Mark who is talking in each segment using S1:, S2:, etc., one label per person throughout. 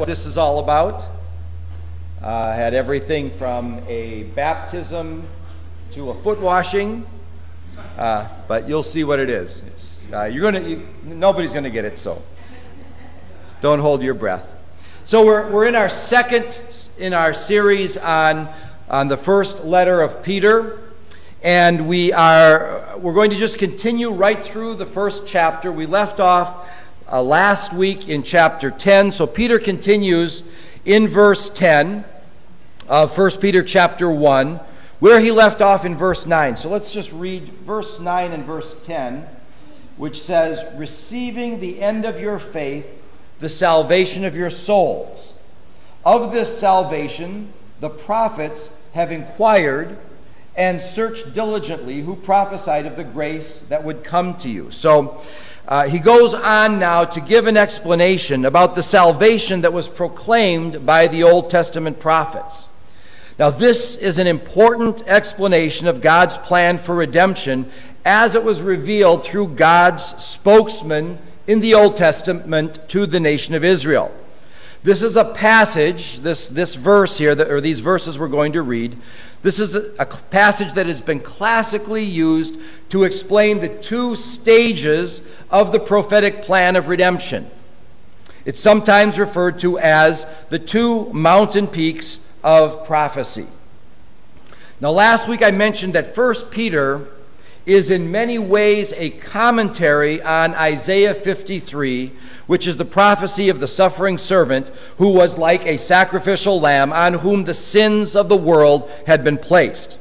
S1: what this is all about. Uh, had everything from a baptism to a foot washing, uh, but you'll see what it is. Uh, you're gonna, you, nobody's gonna get it, so don't hold your breath. So we're, we're in our second in our series on, on the first letter of Peter. And we are we're going to just continue right through the first chapter. We left off uh, last week in chapter 10. So Peter continues in verse 10 of 1 Peter chapter 1, where he left off in verse 9. So let's just read verse 9 and verse 10, which says, Receiving the end of your faith, the salvation of your souls. Of this salvation, the prophets have inquired and searched diligently who prophesied of the grace that would come to you. So uh, he goes on now to give an explanation about the salvation that was proclaimed by the Old Testament prophets. Now, this is an important explanation of God's plan for redemption as it was revealed through God's spokesman in the Old Testament to the nation of Israel. This is a passage, this, this verse here, that, or these verses we're going to read. This is a, passage that has been classically used to explain the two stages of the prophetic plan of redemption. It's sometimes referred to as the two mountain peaks of prophecy. Now, last week I mentioned that 1 Peter is in many ways a commentary on Isaiah 53, which is the prophecy of the suffering servant who was like a sacrificial lamb on whom the sins of the world had been placed.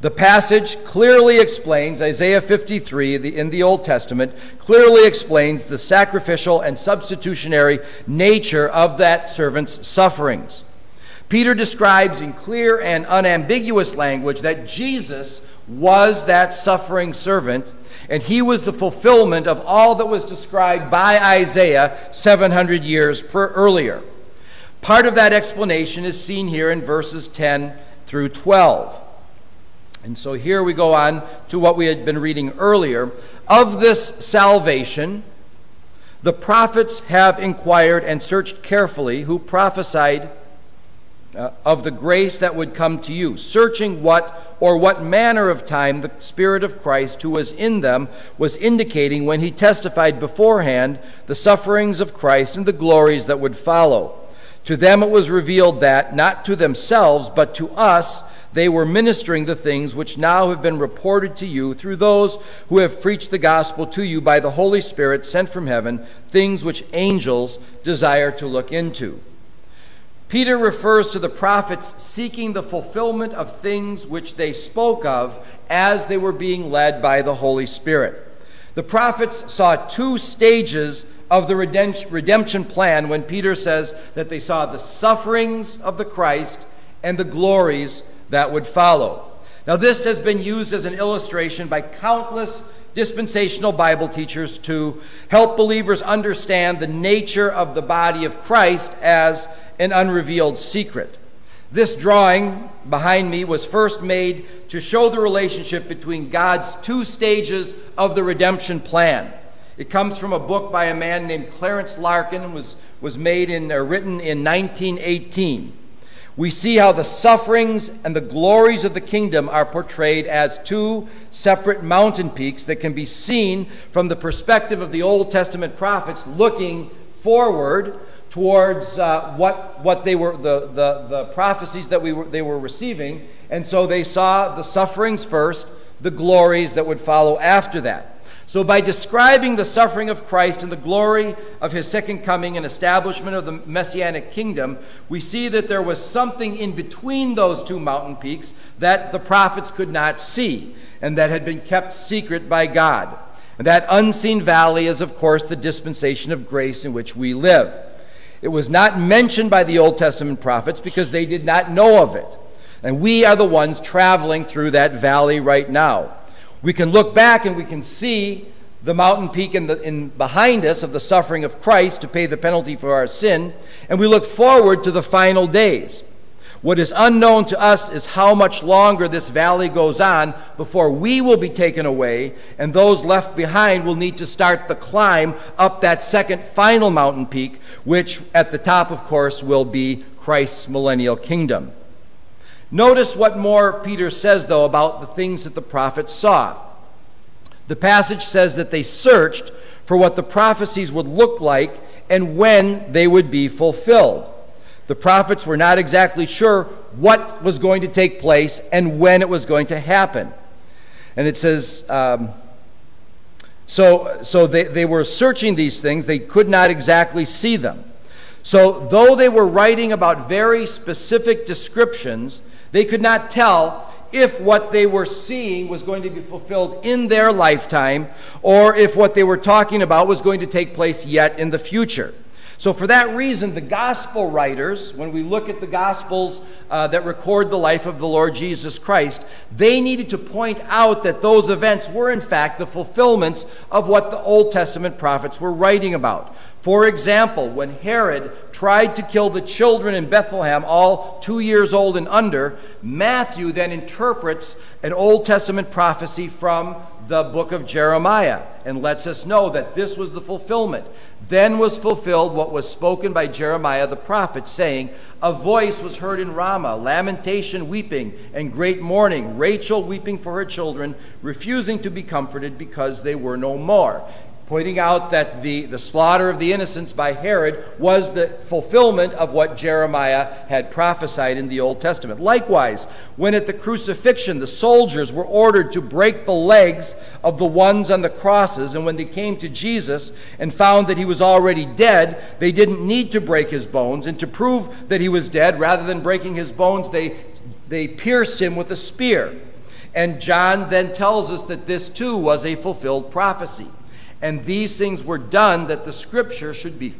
S1: The passage clearly explains, Isaiah 53 in the Old Testament, clearly explains the sacrificial and substitutionary nature of that servant's sufferings. Peter describes in clear and unambiguous language that Jesus was that suffering servant, and he was the fulfillment of all that was described by Isaiah 700 years earlier. Part of that explanation is seen here in verses 10 through 12. And so here we go on to what we had been reading earlier. Of this salvation, the prophets have inquired and searched carefully who prophesied uh, of the grace that would come to you, searching what or what manner of time the Spirit of Christ who was in them was indicating when he testified beforehand the sufferings of Christ and the glories that would follow. To them it was revealed that, not to themselves, but to us, they were ministering the things which now have been reported to you through those who have preached the gospel to you by the Holy Spirit sent from heaven, things which angels desire to look into. Peter refers to the prophets seeking the fulfillment of things which they spoke of as they were being led by the Holy Spirit. The prophets saw two stages of the redemption plan when Peter says that they saw the sufferings of the Christ and the glories that would follow. Now, this has been used as an illustration by countless dispensational Bible teachers to help believers understand the nature of the body of Christ as an unrevealed secret. This drawing behind me was first made to show the relationship between God's two stages of the redemption plan. It comes from a book by a man named Clarence Larkin and was, was made in, uh, written in 1918. We see how the sufferings and the glories of the kingdom are portrayed as two separate mountain peaks that can be seen from the perspective of the Old Testament prophets looking forward towards uh, what, what they were, the, the, the prophecies that we were, they were receiving. And so they saw the sufferings first, the glories that would follow after that. So, by describing the suffering of Christ and the glory of his second coming and establishment of the messianic kingdom, we see that there was something in between those two mountain peaks that the prophets could not see and that had been kept secret by God. And that unseen valley is, of course, the dispensation of grace in which we live. It was not mentioned by the Old Testament prophets because they did not know of it. And we are the ones traveling through that valley right now. We can look back and we can see the mountain peak in, the, in behind us of the suffering of Christ to pay the penalty for our sin, and we look forward to the final days. What is unknown to us is how much longer this valley goes on before we will be taken away, and those left behind will need to start the climb up that second final mountain peak, which at the top, of course, will be Christ's millennial kingdom. Notice what more Peter says, though, about the things that the prophets saw. The passage says that they searched for what the prophecies would look like and when they would be fulfilled. The prophets were not exactly sure what was going to take place and when it was going to happen. And it says, um, so, so they, they were searching these things, they could not exactly see them. So, though they were writing about very specific descriptions, they could not tell if what they were seeing was going to be fulfilled in their lifetime or if what they were talking about was going to take place yet in the future. So, for that reason, the gospel writers, when we look at the gospels uh, that record the life of the Lord Jesus Christ, they needed to point out that those events were, in fact, the fulfillments of what the Old Testament prophets were writing about. For example, when Herod tried to kill the children in Bethlehem, all two years old and under, Matthew then interprets an Old Testament prophecy from the book of Jeremiah and lets us know that this was the fulfillment. Then was fulfilled what was spoken by Jeremiah the prophet, saying, A voice was heard in Ramah, lamentation, weeping, and great mourning, Rachel weeping for her children, refusing to be comforted because they were no more pointing out that the, the slaughter of the innocents by Herod was the fulfillment of what Jeremiah had prophesied in the Old Testament. Likewise, when at the crucifixion the soldiers were ordered to break the legs of the ones on the crosses, and when they came to Jesus and found that he was already dead, they didn't need to break his bones. And to prove that he was dead, rather than breaking his bones, they, they pierced him with a spear. And John then tells us that this too was a fulfilled prophecy. And these things were done that the scripture should be,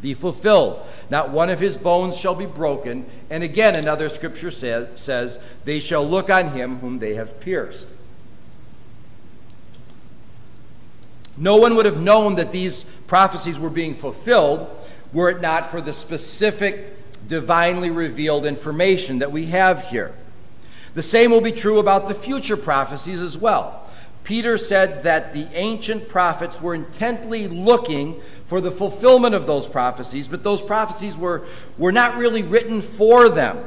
S1: be fulfilled. Not one of his bones shall be broken. And again, another scripture says, says, They shall look on him whom they have pierced. No one would have known that these prophecies were being fulfilled were it not for the specific divinely revealed information that we have here. The same will be true about the future prophecies as well. Peter said that the ancient prophets were intently looking for the fulfillment of those prophecies, but those prophecies were, were not really written for them.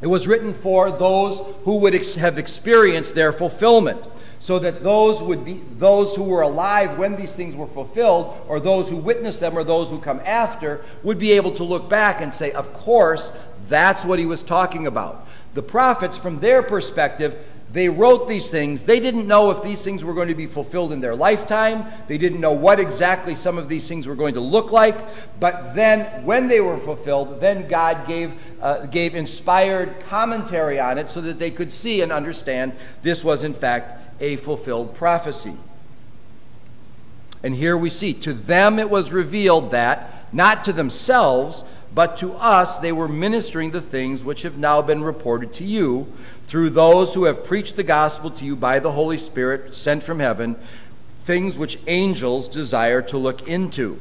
S1: It was written for those who would ex have experienced their fulfillment, so that those would be those who were alive when these things were fulfilled, or those who witnessed them, or those who come after, would be able to look back and say, "Of course, that's what he was talking about." The prophets, from their perspective, they wrote these things. They didn't know if these things were going to be fulfilled in their lifetime. They didn't know what exactly some of these things were going to look like. But then, when they were fulfilled, then God gave, uh, gave inspired commentary on it so that they could see and understand this was, in fact, a fulfilled prophecy. And here we see, to them it was revealed that, not to themselves, but to us they were ministering the things which have now been reported to you through those who have preached the gospel to you by the Holy Spirit sent from heaven, things which angels desire to look into.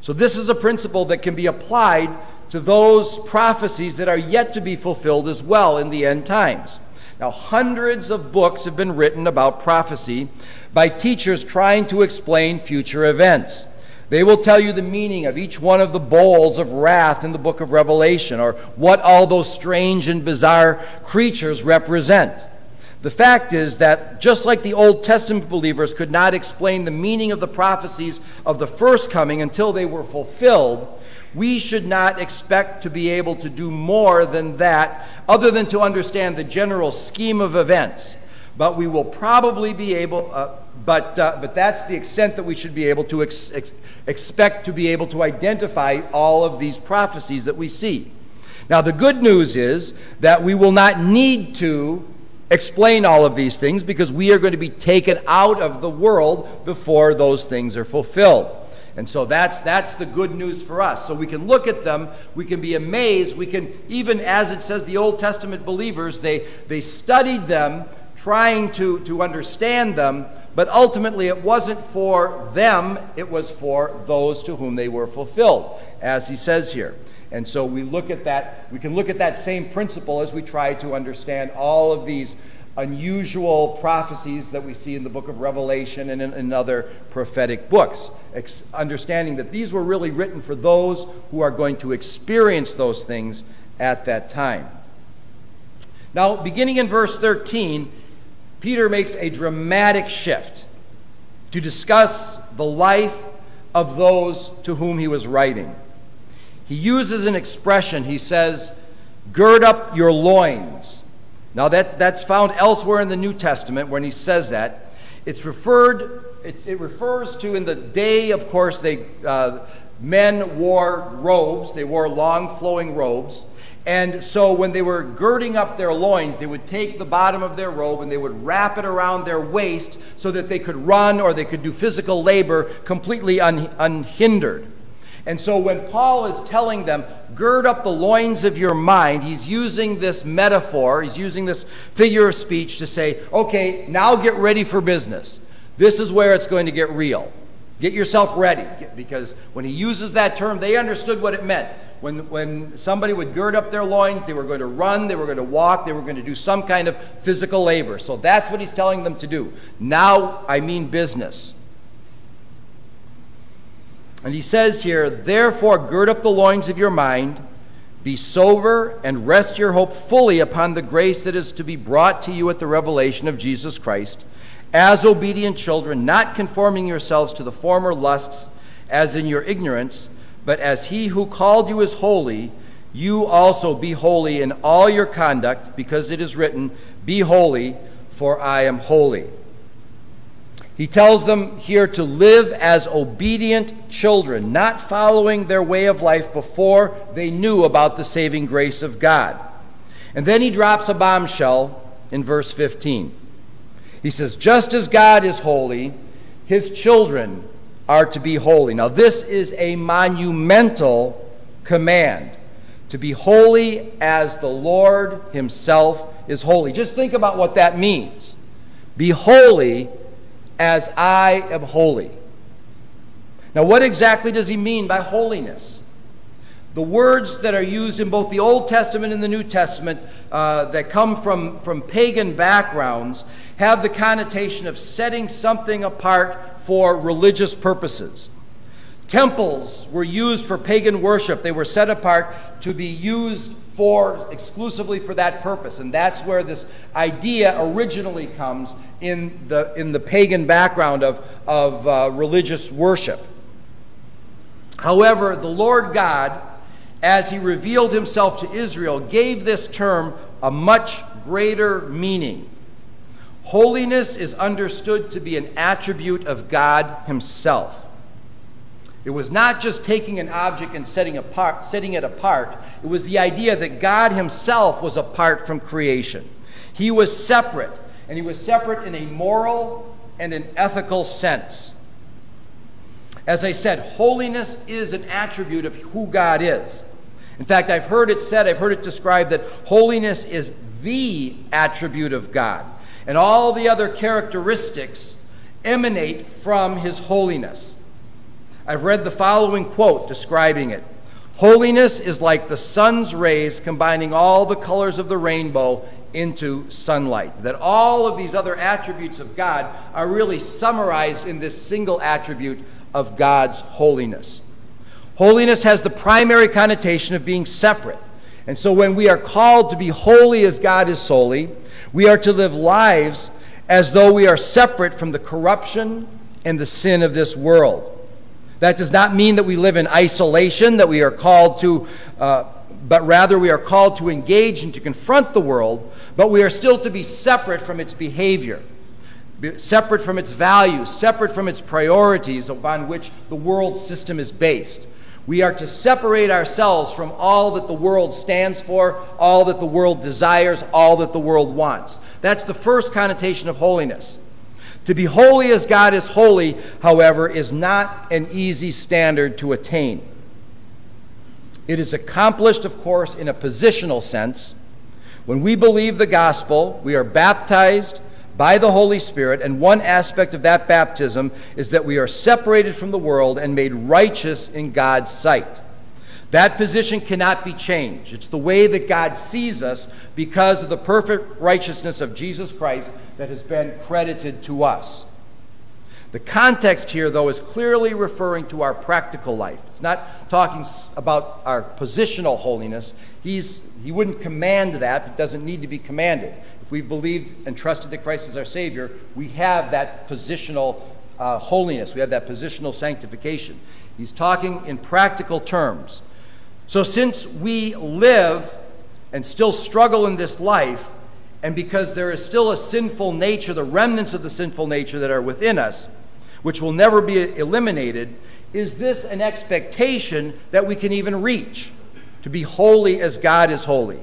S1: So, this is a principle that can be applied to those prophecies that are yet to be fulfilled as well in the end times. Now, hundreds of books have been written about prophecy by teachers trying to explain future events. They will tell you the meaning of each one of the bowls of wrath in the book of Revelation or what all those strange and bizarre creatures represent. The fact is that just like the Old Testament believers could not explain the meaning of the prophecies of the first coming until they were fulfilled, we should not expect to be able to do more than that, other than to understand the general scheme of events. But we will probably be able, uh, but, uh, but that's the extent that we should be able to ex ex expect to be able to identify all of these prophecies that we see. Now, the good news is that we will not need to explain all of these things because we are going to be taken out of the world before those things are fulfilled. And so that's, that's the good news for us. So we can look at them, we can be amazed, we can, even as it says the Old Testament believers, they, they studied them trying to, to understand them, but ultimately it wasn't for them, it was for those to whom they were fulfilled, as he says here. And so we look at that, we can look at that same principle as we try to understand all of these unusual prophecies that we see in the book of Revelation and in, in other prophetic books, Ex- understanding that these were really written for those who are going to experience those things at that time. Now, beginning in verse 13, Peter makes a dramatic shift to discuss the life of those to whom he was writing. He uses an expression, he says, Gird up your loins. Now, that, that's found elsewhere in the New Testament when he says that. It's referred, it, it refers to in the day, of course, they, uh, men wore robes, they wore long flowing robes. And so when they were girding up their loins, they would take the bottom of their robe and they would wrap it around their waist so that they could run or they could do physical labor completely un- unhindered. And so when Paul is telling them, gird up the loins of your mind, he's using this metaphor, he's using this figure of speech to say, okay, now get ready for business. This is where it's going to get real. Get yourself ready. Because when he uses that term, they understood what it meant. When, when somebody would gird up their loins, they were going to run, they were going to walk, they were going to do some kind of physical labor. So that's what he's telling them to do. Now I mean business. And he says here, therefore, gird up the loins of your mind, be sober, and rest your hope fully upon the grace that is to be brought to you at the revelation of Jesus Christ, as obedient children, not conforming yourselves to the former lusts as in your ignorance but as he who called you is holy, you also be holy in all your conduct, because it is written, Be holy, for I am holy. He tells them here to live as obedient children, not following their way of life before they knew about the saving grace of God. And then he drops a bombshell in verse 15. He says, Just as God is holy, his children are to be holy. Now, this is a monumental command to be holy as the Lord Himself is holy. Just think about what that means. Be holy as I am holy. Now, what exactly does He mean by holiness? The words that are used in both the Old Testament and the New Testament uh, that come from, from pagan backgrounds have the connotation of setting something apart for religious purposes. Temples were used for pagan worship. They were set apart to be used for exclusively for that purpose. And that's where this idea originally comes in the, in the pagan background of, of uh, religious worship. However, the Lord God as he revealed himself to Israel, gave this term a much greater meaning. Holiness is understood to be an attribute of God himself. It was not just taking an object and setting, apart, setting it apart, it was the idea that God himself was apart from creation. He was separate, and he was separate in a moral and an ethical sense. As I said, holiness is an attribute of who God is. In fact, I've heard it said, I've heard it described that holiness is the attribute of God, and all the other characteristics emanate from his holiness. I've read the following quote describing it Holiness is like the sun's rays combining all the colors of the rainbow into sunlight. That all of these other attributes of God are really summarized in this single attribute of God's holiness. Holiness has the primary connotation of being separate. And so when we are called to be holy as God is holy, we are to live lives as though we are separate from the corruption and the sin of this world. That does not mean that we live in isolation, that we are called to, uh, but rather we are called to engage and to confront the world, but we are still to be separate from its behavior separate from its values, separate from its priorities upon which the world system is based. We are to separate ourselves from all that the world stands for, all that the world desires, all that the world wants. That's the first connotation of holiness. To be holy as God is holy, however, is not an easy standard to attain. It is accomplished, of course, in a positional sense. When we believe the gospel, we are baptized by the Holy Spirit, and one aspect of that baptism is that we are separated from the world and made righteous in God's sight. That position cannot be changed. It's the way that God sees us because of the perfect righteousness of Jesus Christ that has been credited to us. The context here, though, is clearly referring to our practical life. It's not talking about our positional holiness. He's, he wouldn't command that, it doesn't need to be commanded. If we've believed and trusted that Christ is our Savior, we have that positional uh, holiness, we have that positional sanctification. He's talking in practical terms. So, since we live and still struggle in this life, and because there is still a sinful nature, the remnants of the sinful nature that are within us, which will never be eliminated, is this an expectation that we can even reach? To be holy as God is holy.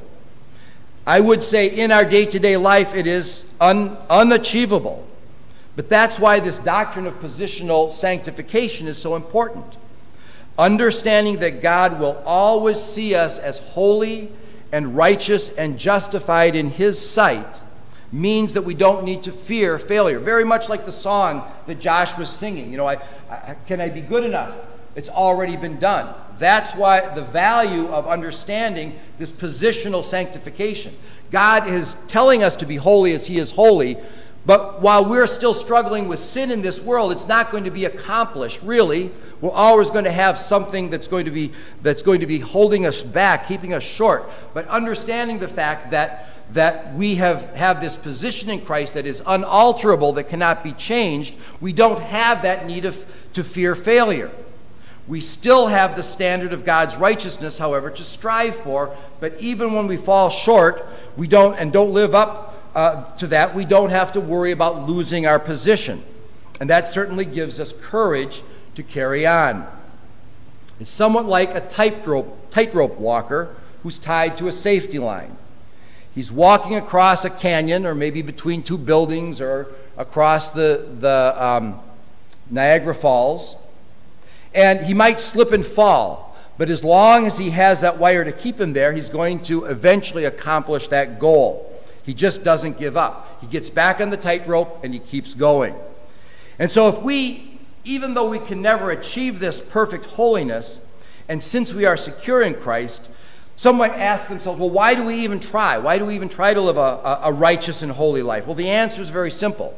S1: I would say in our day to day life it is un- unachievable. But that's why this doctrine of positional sanctification is so important. Understanding that God will always see us as holy and righteous and justified in His sight means that we don't need to fear failure. Very much like the song that Josh was singing. You know, I, I, can I be good enough? It's already been done. That's why the value of understanding this positional sanctification. God is telling us to be holy as He is holy, but while we're still struggling with sin in this world, it's not going to be accomplished, really. We're always going to have something that's going to be, that's going to be holding us back, keeping us short. But understanding the fact that, that we have, have this position in Christ that is unalterable, that cannot be changed, we don't have that need of, to fear failure. We still have the standard of God's righteousness, however, to strive for, but even when we fall short, we don't and don't live up uh, to that, we don't have to worry about losing our position. And that certainly gives us courage to carry on. It's somewhat like a tightrope, tightrope walker who's tied to a safety line. He's walking across a canyon, or maybe between two buildings, or across the, the um, Niagara Falls, and he might slip and fall. But as long as he has that wire to keep him there, he's going to eventually accomplish that goal. He just doesn't give up. He gets back on the tightrope and he keeps going. And so, if we, even though we can never achieve this perfect holiness, and since we are secure in Christ, some might ask themselves, well, why do we even try? Why do we even try to live a, a righteous and holy life? Well, the answer is very simple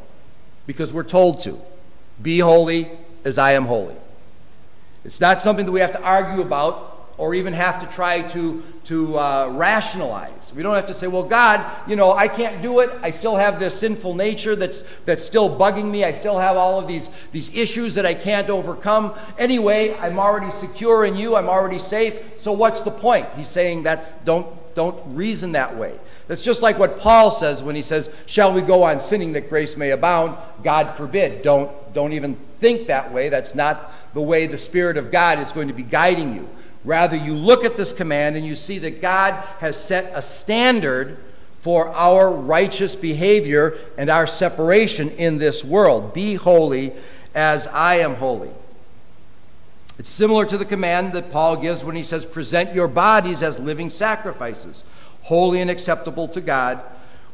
S1: because we're told to be holy as I am holy. It's not something that we have to argue about or even have to try to, to uh, rationalize. We don't have to say, well, God, you know, I can't do it. I still have this sinful nature that's, that's still bugging me. I still have all of these, these issues that I can't overcome. Anyway, I'm already secure in you. I'm already safe. So what's the point? He's saying that's, don't, don't reason that way. That's just like what Paul says when he says, Shall we go on sinning that grace may abound? God forbid. Don't, don't even think that way. That's not the way the Spirit of God is going to be guiding you. Rather, you look at this command and you see that God has set a standard for our righteous behavior and our separation in this world. Be holy as I am holy. It's similar to the command that Paul gives when he says, Present your bodies as living sacrifices, holy and acceptable to God,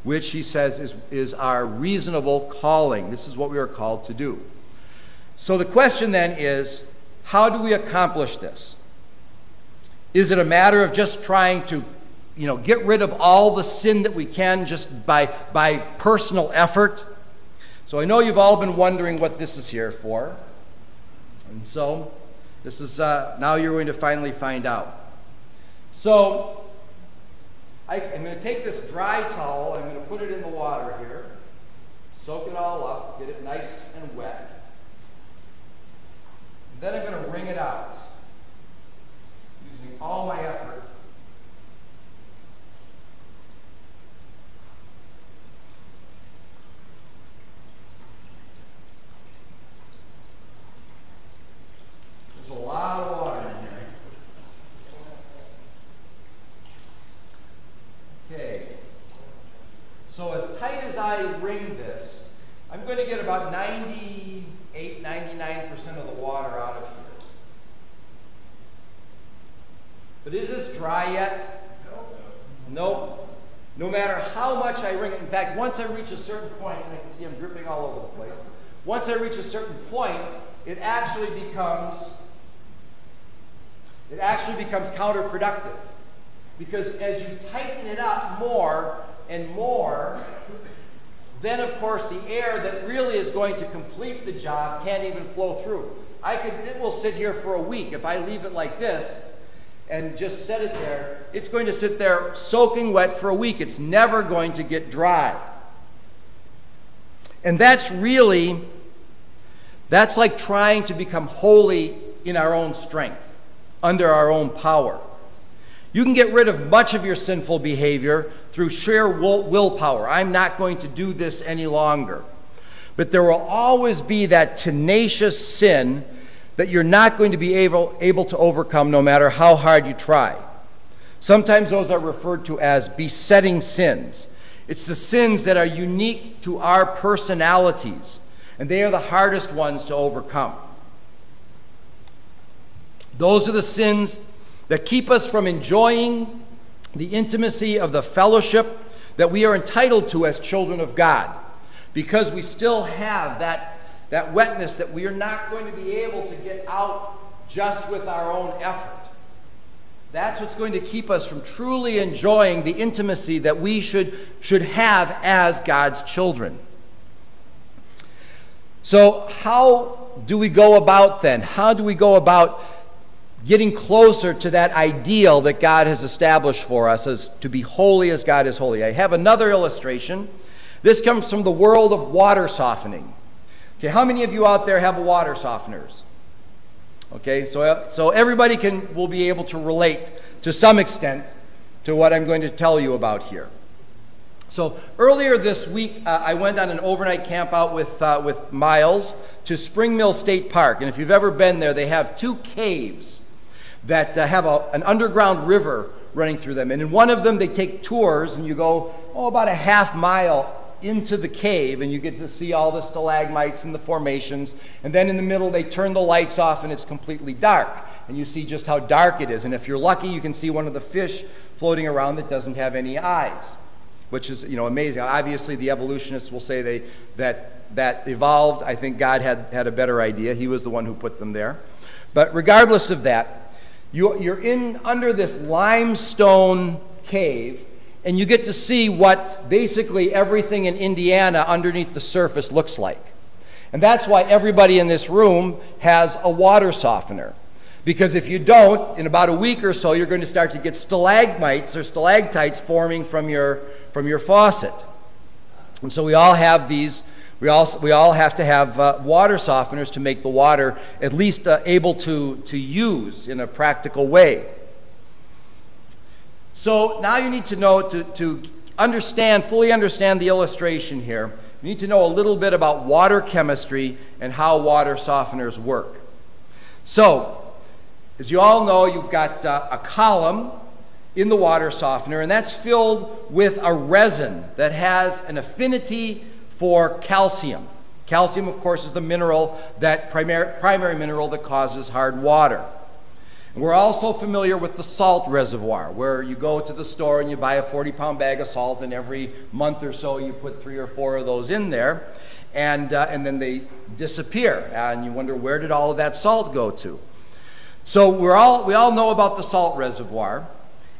S1: which he says is, is our reasonable calling. This is what we are called to do. So the question then is how do we accomplish this? Is it a matter of just trying to, you know, get rid of all the sin that we can just by, by personal effort? So I know you've all been wondering what this is here for. And so this is, uh, now you're going to finally find out. So I, am going to take this dry towel, I'm going to put it in the water here, soak it all up, get it nice and wet. Then I'm going to wring it out using all my effort. There's a lot of water in here. Okay. So as tight as I wring this, I'm going to get about 98, 99% of the water out of here. But is this dry yet? Nope. No matter how much I wring it. In fact, once I reach a certain point, and I can see I'm dripping all over the place. Once I reach a certain point, it actually becomes it actually becomes counterproductive. Because as you tighten it up more and more, then of course the air that really is going to complete the job can't even flow through. I could, it will sit here for a week. If I leave it like this and just set it there, it's going to sit there soaking wet for a week. It's never going to get dry. And that's really, that's like trying to become holy in our own strength, under our own power. You can get rid of much of your sinful behavior through sheer will willpower. I'm not going to do this any longer. But there will always be that tenacious sin that you're not going to be able, able to overcome no matter how hard you try. Sometimes those are referred to as besetting sins. It's the sins that are unique to our personalities, and they are the hardest ones to overcome. Those are the sins that keep us from enjoying the intimacy of the fellowship that we are entitled to as children of God, because we still have that, that wetness that we are not going to be able to get out just with our own effort. That's what's going to keep us from truly enjoying the intimacy that we should, should have as God's children. So, how do we go about then? How do we go about getting closer to that ideal that God has established for us as to be holy as God is holy? I have another illustration. This comes from the world of water softening. Okay, how many of you out there have water softeners? Okay, so, so everybody can, will be able to relate to some extent to what I'm going to tell you about here. So earlier this week, uh, I went on an overnight camp out with, uh, with Miles to Spring Mill State Park. And if you've ever been there, they have two caves that uh, have a, an underground river running through them. And in one of them, they take tours, and you go, oh, about a half mile into the cave and you get to see all the stalagmites and the formations. And then in the middle, they turn the lights off and it's completely dark. And you see just how dark it is. And if you're lucky, you can see one of the fish floating around that doesn't have any eyes, which is you know, amazing. Obviously, the evolutionists will say they, that that evolved. I think God had, had a better idea. He was the one who put them there. But regardless of that, you, you're in under this limestone cave and you get to see what basically everything in Indiana underneath the surface looks like. And that's why everybody in this room has a water softener. Because if you don't, in about a week or so, you're going to start to get stalagmites or stalactites forming from your, from your faucet. And so we all have these, we all, we all have to have uh, water softeners to make the water at least uh, able to, to use in a practical way. So now you need to know, to, to understand, fully understand the illustration here, you need to know a little bit about water chemistry and how water softeners work. So, as you all know, you've got uh, a column in the water softener, and that's filled with a resin that has an affinity for calcium. Calcium, of course, is the mineral that primary, primary mineral that causes hard water. We're also familiar with the salt reservoir, where you go to the store and you buy a 40 pound bag of salt, and every month or so you put three or four of those in there, and, uh, and then they disappear. And you wonder where did all of that salt go to? So we're all, we all know about the salt reservoir.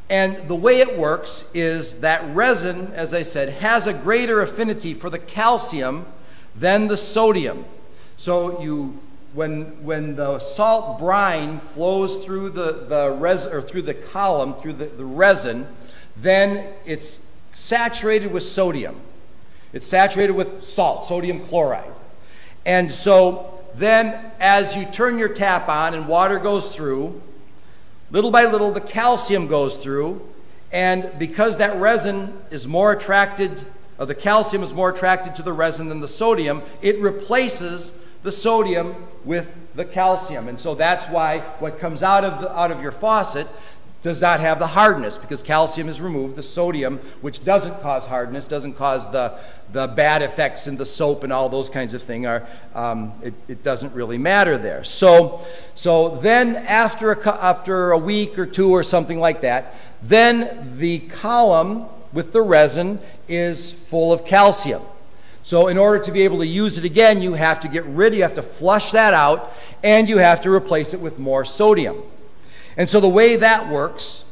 S1: And the way it works is that resin, as I said, has a greater affinity for the calcium than the sodium. So you when, when the salt brine flows through the, the res, or through the column, through the, the resin, then it's saturated with sodium. It's saturated with salt, sodium chloride. And so then as you turn your tap on and water goes through, little by little the calcium goes through. And because that resin is more attracted, the calcium is more attracted to the resin than the sodium, it replaces the sodium with the calcium. And so that's why what comes out of, the, out of your faucet does not have the hardness because calcium is removed. The sodium, which doesn't cause hardness, doesn't cause the, the bad effects in the soap and all those kinds of things, are, um, it, it doesn't really matter there. So, so then after a, after a week or two or something like that, then the column with the resin is full of calcium. So in order to be able to use it again, you have to get rid, you have to flush that out, and you have to replace it with more sodium. And so the way that works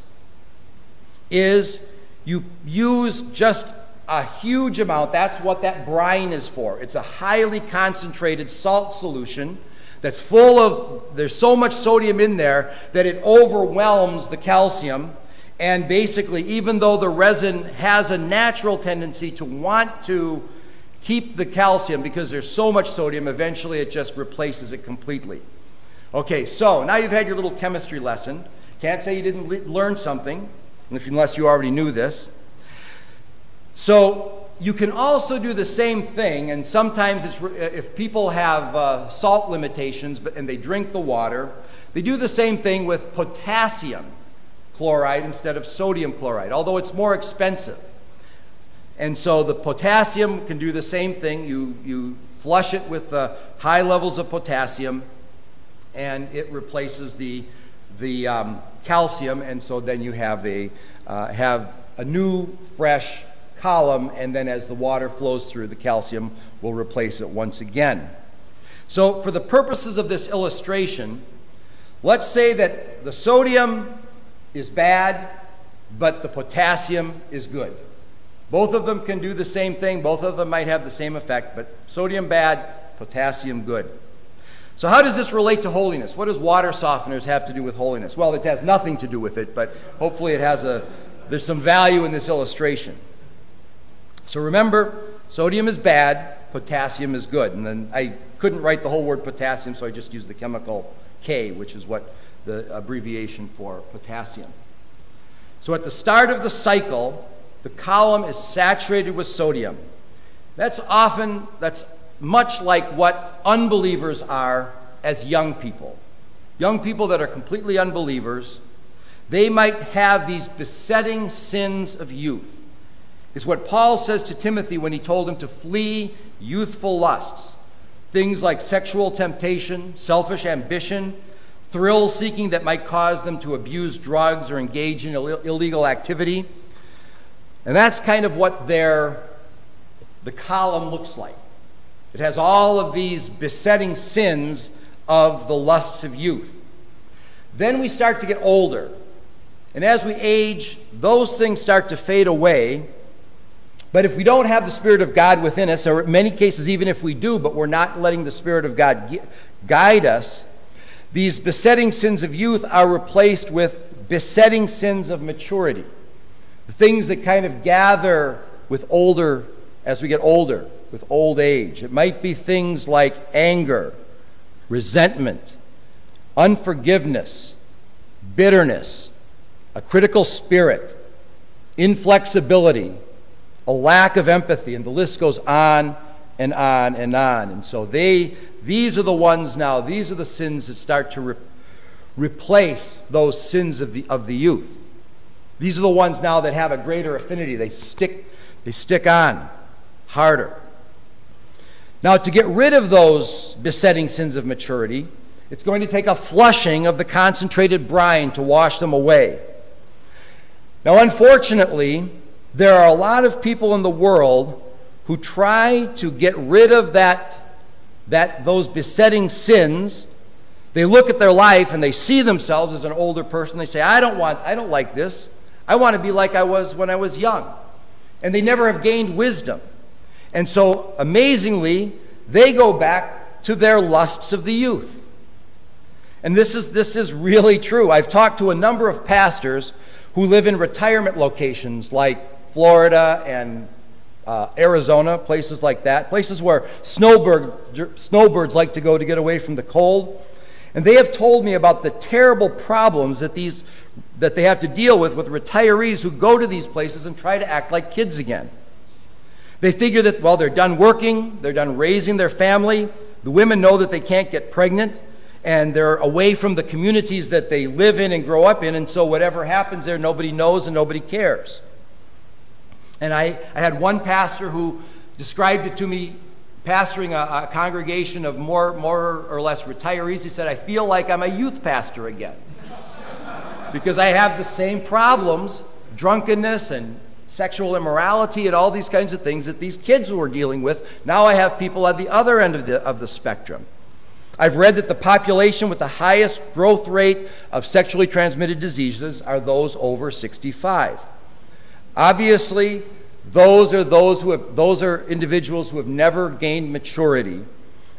S1: is you use just a huge amount. That's what that brine is for. It's a highly concentrated salt solution that's full of, there's so much sodium in there that it overwhelms the calcium. And basically, even though the resin has a natural tendency to want to keep the calcium because there's so much sodium, eventually it just replaces it completely. Okay, so now you've had your little chemistry lesson. Can't say you didn't learn something, unless you already knew this. So you can also do the same thing, and sometimes it's, if people have uh, salt limitations but, and they drink the water, they do the same thing with potassium chloride instead of sodium chloride, although it's more expensive. And so the potassium can do the same thing. You, you flush it with uh, high levels of potassium, and it replaces the, the um, calcium, and so then you have a, uh, have a new, fresh column, and then as the water flows through, the calcium will replace it once again. So for the purposes of this illustration, let's say that the sodium is bad, but the potassium is good. Both of them can do the same thing. Both of them might have the same effect, but sodium bad, potassium good. So, how does this relate to holiness? What does water softeners have to do with holiness? Well, it has nothing to do with it, but hopefully it has a, there's some value in this illustration. So remember, sodium is bad, potassium is good. And then I couldn't write the whole word potassium, so I just used the chemical K, which is what the abbreviation for potassium. So at the start of the cycle, the column is saturated with sodium. That's often, that's much like what unbelievers are as young people. Young people that are completely unbelievers, they might have these besetting sins of youth. It's what Paul says to Timothy when he told him to flee youthful lusts. Things like sexual temptation, selfish ambition, thrill seeking that might cause them to abuse drugs or engage in Ill- illegal activity. And that's kind of what their, the column looks like. It has all of these besetting sins of the lusts of youth. Then we start to get older. And as we age, those things start to fade away. But if we don't have the Spirit of God within us, or in many cases, even if we do, but we're not letting the Spirit of God guide us, these besetting sins of youth are replaced with besetting sins of maturity. The things that kind of gather with older, as we get older, with old age. It might be things like anger, resentment, unforgiveness, bitterness, a critical spirit, inflexibility, a lack of empathy, and the list goes on and on and on. And so they, these are the ones now, these are the sins that start to re- replace those sins of the, of the youth. These are the ones now that have a greater affinity. They stick, they stick on harder. Now, to get rid of those besetting sins of maturity, it's going to take a flushing of the concentrated brine to wash them away. Now, unfortunately, there are a lot of people in the world who try to get rid of that, that those besetting sins. They look at their life and they see themselves as an older person. They say, I don't want, I don't like this. I want to be like I was when I was young. And they never have gained wisdom. And so, amazingly, they go back to their lusts of the youth. And this is, this is really true. I've talked to a number of pastors who live in retirement locations like Florida and uh, Arizona, places like that, places where snowbird, snowbirds like to go to get away from the cold. And they have told me about the terrible problems that, these, that they have to deal with with retirees who go to these places and try to act like kids again. They figure that, well, they're done working, they're done raising their family, the women know that they can't get pregnant, and they're away from the communities that they live in and grow up in, and so whatever happens there, nobody knows and nobody cares. And I, I had one pastor who described it to me pastoring a, a, congregation of more, more or less retirees. He said, I feel like I'm a youth pastor again. Because I have the same problems drunkenness and sexual immorality and all these kinds of things that these kids were dealing with. Now I have people at the other end of the, of the spectrum. I've read that the population with the highest growth rate of sexually transmitted diseases are those over 65. Obviously, those are those who have those are individuals who have never gained maturity.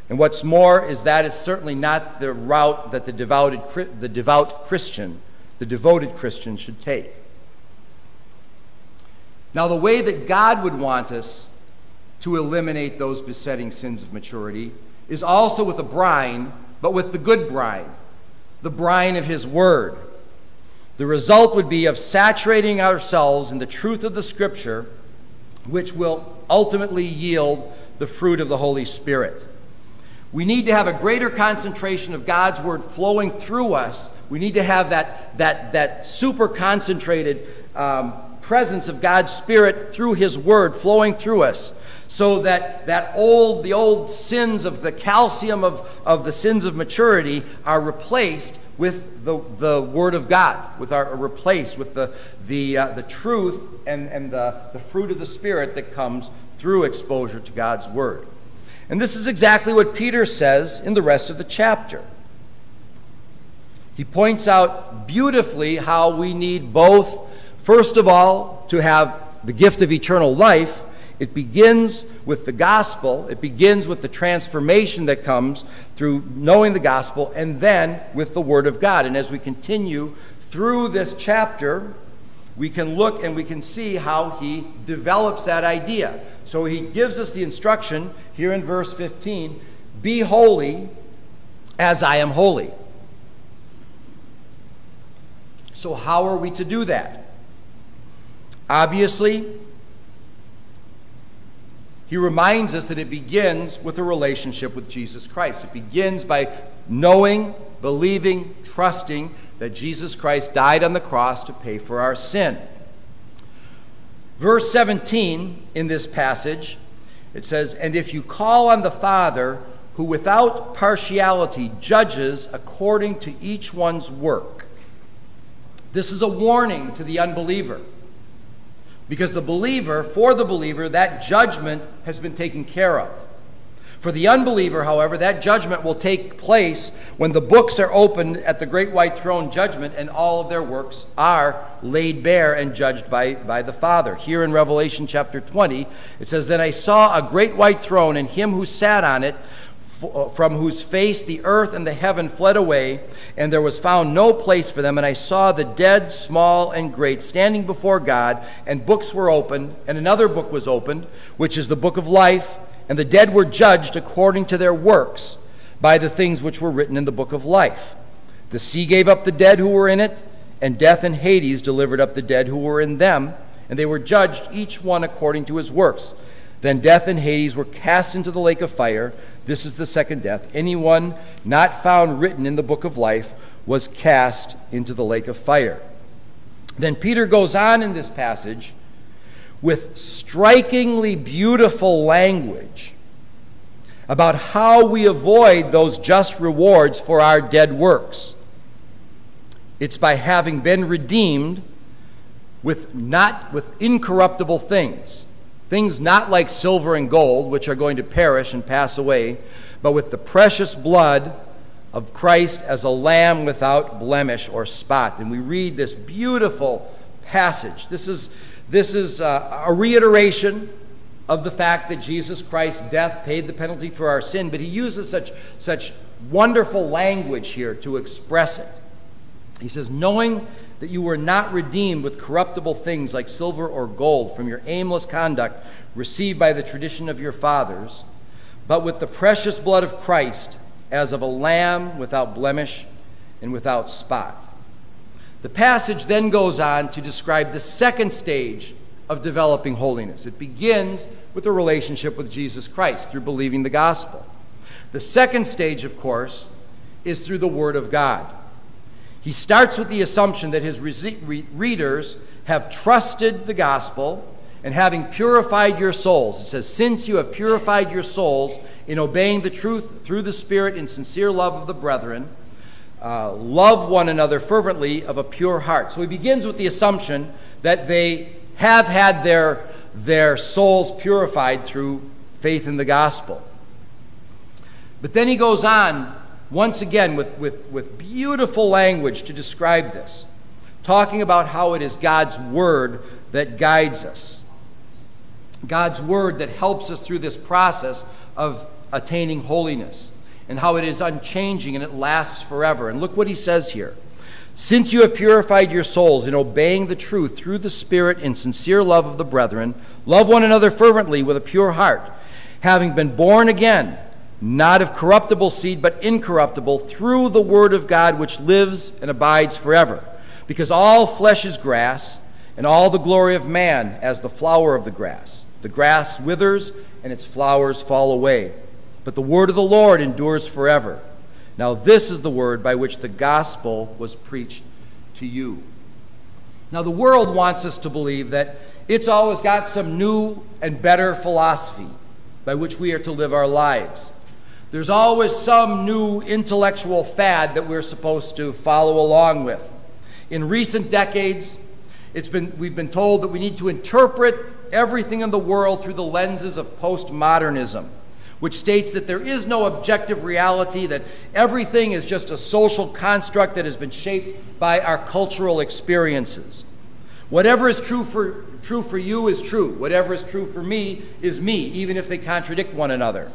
S1: And what's more is that is certainly not the route that the devoted the devout Christian, the devoted Christian should take. Now, the way that God would want us to eliminate those besetting sins of maturity is also with a brine, but with the good brine, the brine of His Word. The result would be of saturating ourselves in the truth of the Scripture, which will ultimately yield the fruit of the Holy Spirit. We need to have a greater concentration of God's Word flowing through us. We need to have that, that, that super concentrated um, presence of God's Spirit through His Word flowing through us so that that old the old sins of the calcium of, of the sins of maturity are replaced with the, the word of god with our replaced with the the, uh, the truth and, and the, the fruit of the spirit that comes through exposure to god's word. And this is exactly what peter says in the rest of the chapter he points out beautifully how we need both first of all to have the gift of eternal life it begins with the gospel, it begins with the transformation that comes through knowing the gospel, and then with the Word of God. And as we continue through this chapter, we can look and we can see how he develops that idea. So he gives us the instruction here in verse 15 be holy as I am holy. So, how are we to do that? Obviously, he reminds us that it begins with a relationship with Jesus Christ. It begins by knowing, believing, trusting that Jesus Christ died on the cross to pay for our sin. Verse 17 in this passage, it says, And if you call on the Father, who without partiality judges according to each one's work. This is a warning to the unbeliever. Because the believer, for the believer, that judgment has been taken care of. For the unbeliever, however, that judgment will take place when the books are opened at the great white throne judgment and all of their works are laid bare and judged by, by the Father. Here in Revelation chapter 20, it says, Then I saw a great white throne and him who sat on it Uh, from whose face the earth and the heaven fled away, and there was found no place for them. And I saw the dead, small and great, standing before God, and books were opened, and another book was opened, which is the book of life, and the dead were judged according to their works by the things which were written in the book of life. The sea gave up the dead who were in it, and death and Hades delivered up the dead who were in them, and they were judged each one according to his works. Then death and Hades were cast into the lake of fire. This is the second death. Anyone not found written in the book of life was cast into the lake of fire. Then Peter goes on in this passage with strikingly beautiful language about how we avoid those just rewards for our dead works. It's by having been redeemed with not with incorruptible things Things not like silver and gold, which are going to perish and pass away, but with the precious blood of Christ as a lamb without blemish or spot. And we read this beautiful passage. This is, this is uh, a reiteration of the fact that Jesus Christ's death paid the penalty for our sin, but he uses such, such wonderful language here to express it. He says, knowing that you were not redeemed with corruptible things like silver or gold from your aimless conduct received by the tradition of your fathers, but with the precious blood of Christ as of a lamb without blemish and without spot. The passage then goes on to describe the second stage of developing holiness. It begins with a relationship with Jesus Christ through believing the gospel. The second stage, of course, is through the Word of God. He starts with the assumption that his re- readers have trusted the gospel and having purified your souls. It says, Since you have purified your souls in obeying the truth through the Spirit in sincere love of the brethren, uh, love one another fervently of a pure heart. So he begins with the assumption that they have had their, their souls purified through faith in the gospel. But then he goes on once again with, with, with beautiful language to describe this, talking about how it is God's Word that guides us. God's Word that helps us through this process of attaining holiness, and how it is unchanging and it lasts forever. And look what he says here. Since you have purified your souls in obeying the truth through the Spirit in sincere love of the brethren, love one another fervently with a pure heart, having been born again, not of corruptible seed, but incorruptible, through the word of God which lives and abides forever. Because all flesh is grass, and all the glory of man as the flower of the grass. The grass withers, and its flowers fall away. But the word of the Lord endures forever. Now, this is the word by which the gospel was preached to you. Now, the world wants us to believe that it's always got some new and better philosophy by which we are to live our lives. There's always some new intellectual fad that we're supposed to follow along with. In recent decades, it's been, we've been told that we need to interpret everything in the world through the lenses of postmodernism which states that there is no objective reality, that everything is just a social construct that has been shaped by our cultural experiences. Whatever is true for, true for you is true. Whatever is true for me is me, even if they contradict one another.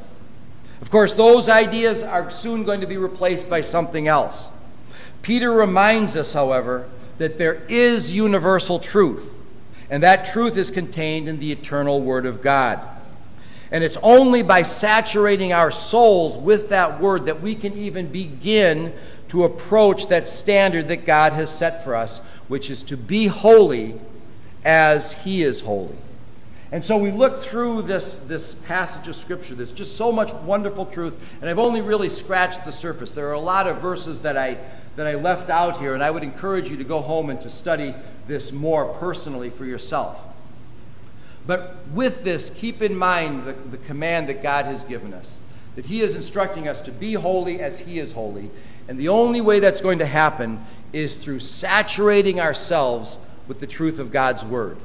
S1: Of course, those ideas are soon going to be replaced by something else. Peter reminds us, however, that there is universal truth, and that truth is contained in the eternal Word of God. And it's only by saturating our souls with that word that we can even begin to approach that standard that God has set for us, which is to be holy as He is holy. And so we look through this, this passage of Scripture. There's just so much wonderful truth, and I've only really scratched the surface. There are a lot of verses that I, that I left out here, and I would encourage you to go home and to study this more personally for yourself. But with this, keep in mind the, the command that God has given us that He is instructing us to be holy as He is holy. And the only way that's going to happen is through saturating ourselves with the truth of God's Word.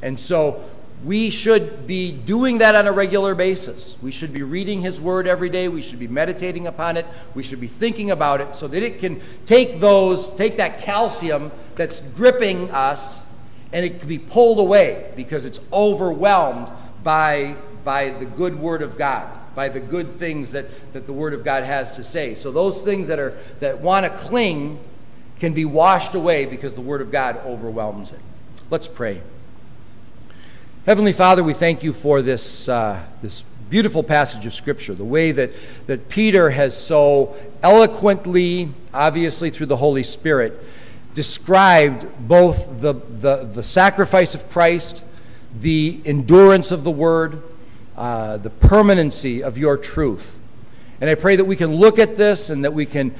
S1: And so we should be doing that on a regular basis. We should be reading His Word every day. We should be meditating upon it. We should be thinking about it so that it can take those, take that calcium that's gripping us and it can be pulled away because it's overwhelmed by, by the good Word of God, by the good things that, that the Word of God has to say. So those things that, are, that want to cling can be washed away because the Word of God overwhelms it. Let's pray. Heavenly Father, we thank you for this, uh, this beautiful passage of Scripture, the way that, that Peter has so eloquently, obviously through the Holy Spirit, described both the, the, the sacrifice of Christ, the endurance of the Word, uh, the permanency of your truth. And I pray that we can look at this and that we can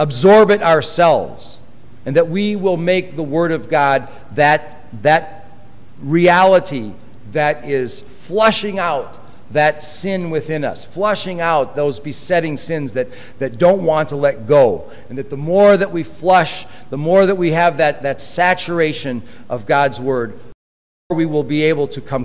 S1: absorb it ourselves, and that we will make the Word of God that, that reality that is flushing out that sin within us, flushing out those besetting sins that, that don't want to let go. And that the more that we flush, the more that we have that, that saturation of God's word, we will be able to come